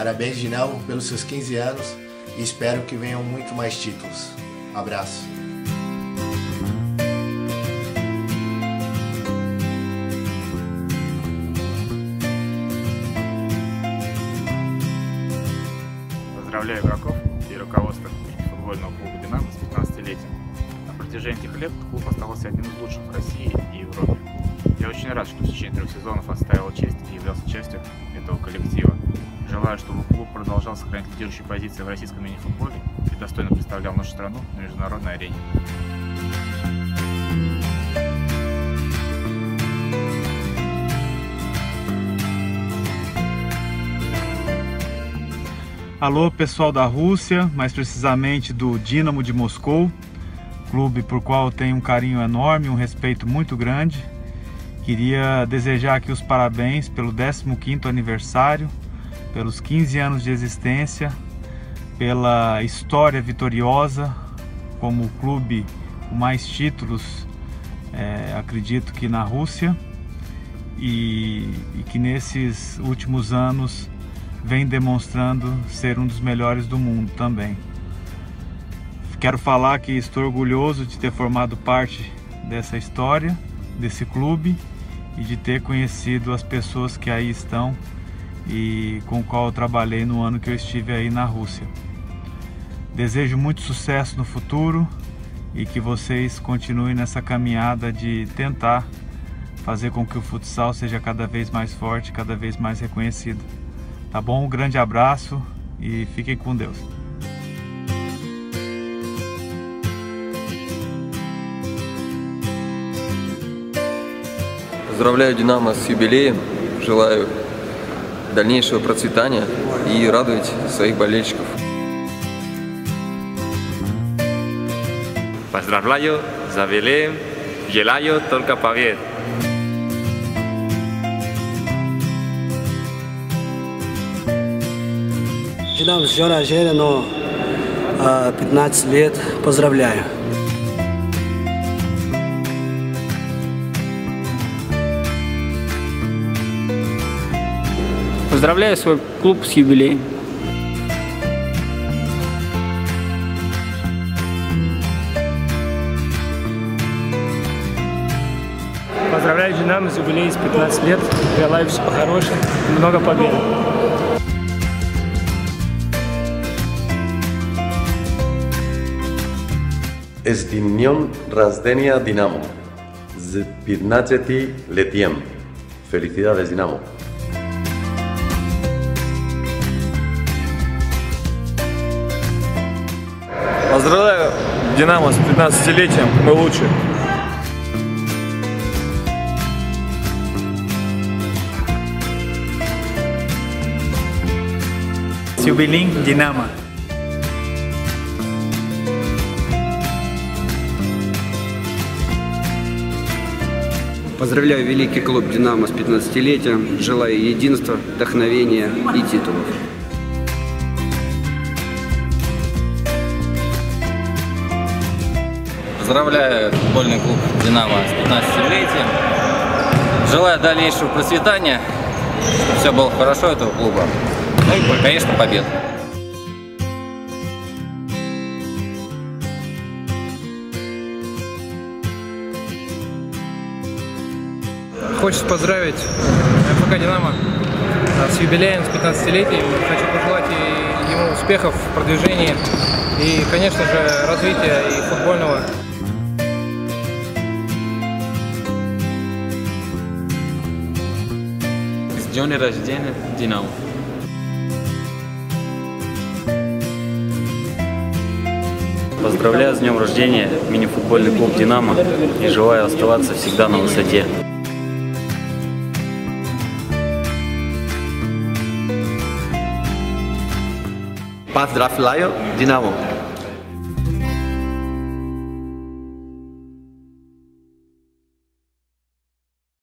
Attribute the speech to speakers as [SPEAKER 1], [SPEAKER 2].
[SPEAKER 1] Parabéns novo pelos seus 15 anos e espero que venham muito mais títulos. Abraço.
[SPEAKER 2] Поздравляю игроков и руководство футбольного клуба «Динамо» с 15-летием. На протяжении этих лет клуб оставался одним из лучших в России и Европе. Я очень рад, что в течение трех сезонов отстаивал честь и являлся частью этого коллектива. Желаю, чтобы клуб продолжал сохранять лидирующие позиции в российском мини-футболе и достойно представлял нашу страну на международной арене.
[SPEAKER 3] Alô, pessoal da Rússia, mais precisamente do Dinamo de Moscou, clube por qual eu tenho um carinho enorme, um respeito muito grande. Queria desejar aqui os parabéns pelo 15º aniversário, pelos 15 anos de existência, pela história vitoriosa como o clube com mais títulos, é, acredito que na Rússia, e, e que nesses últimos anos vem demonstrando ser um dos melhores do mundo também. Quero falar que estou orgulhoso de ter formado parte dessa história, desse clube e de ter conhecido as pessoas que aí estão e com o qual eu trabalhei no ano que eu estive aí na Rússia. Desejo muito sucesso no futuro e que vocês continuem nessa caminhada de tentar fazer com que o futsal seja cada vez mais forte, cada vez mais reconhecido. Tá bom? Um grande abraço e fiquem com Deus.
[SPEAKER 4] Поздравляю Динамо с юбилеем, желаю дальнейшего процветания и радовать своих болельщиков.
[SPEAKER 5] Поздравляю за юбилеем, желаю только побед.
[SPEAKER 6] Динамо с днем рождения, но 15 лет. Поздравляю.
[SPEAKER 7] Поздравляю свой клуб с юбилеем.
[SPEAKER 8] Поздравляю Динамо с юбилеем с 15 лет. Желаю все по-хорошему. Много побед.
[SPEAKER 9] С днем рождения Динамо. С 15 летием. Felicidades, Dinamo.
[SPEAKER 10] Поздравляю Динамо с 15-летием, мы лучшие.
[SPEAKER 3] С юбилеем Динамо.
[SPEAKER 11] Поздравляю великий клуб «Динамо» с 15-летием. Желаю единства, вдохновения и титулов.
[SPEAKER 12] Поздравляю футбольный клуб «Динамо» с 15-летием. Желаю дальнейшего процветания, чтобы все было хорошо этого клуба. Ну и, конечно, побед.
[SPEAKER 8] Хочется поздравить ФК «Динамо» с юбилеем, с 15-летием. Хочу пожелать ему успехов в продвижении и, конечно же, развития и футбольного.
[SPEAKER 5] Днем рождения, Динамо.
[SPEAKER 13] Поздравляю с днем рождения мини-футбольный клуб «Динамо» и желаю оставаться всегда на высоте.
[SPEAKER 14] Поздравляю Динамо.